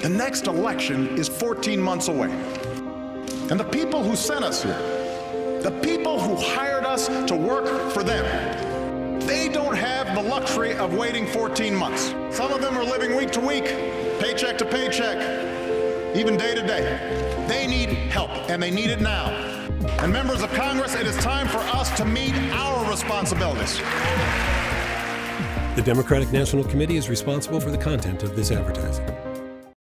The next election is 14 months away. And the people who sent us here, the people who hired us to work for them, they don't have the luxury of waiting 14 months. Some of them are living week to week, paycheck to paycheck, even day to day. They need help, and they need it now. And members of Congress, it is time for us to meet our responsibilities. The Democratic National Committee is responsible for the content of this advertising.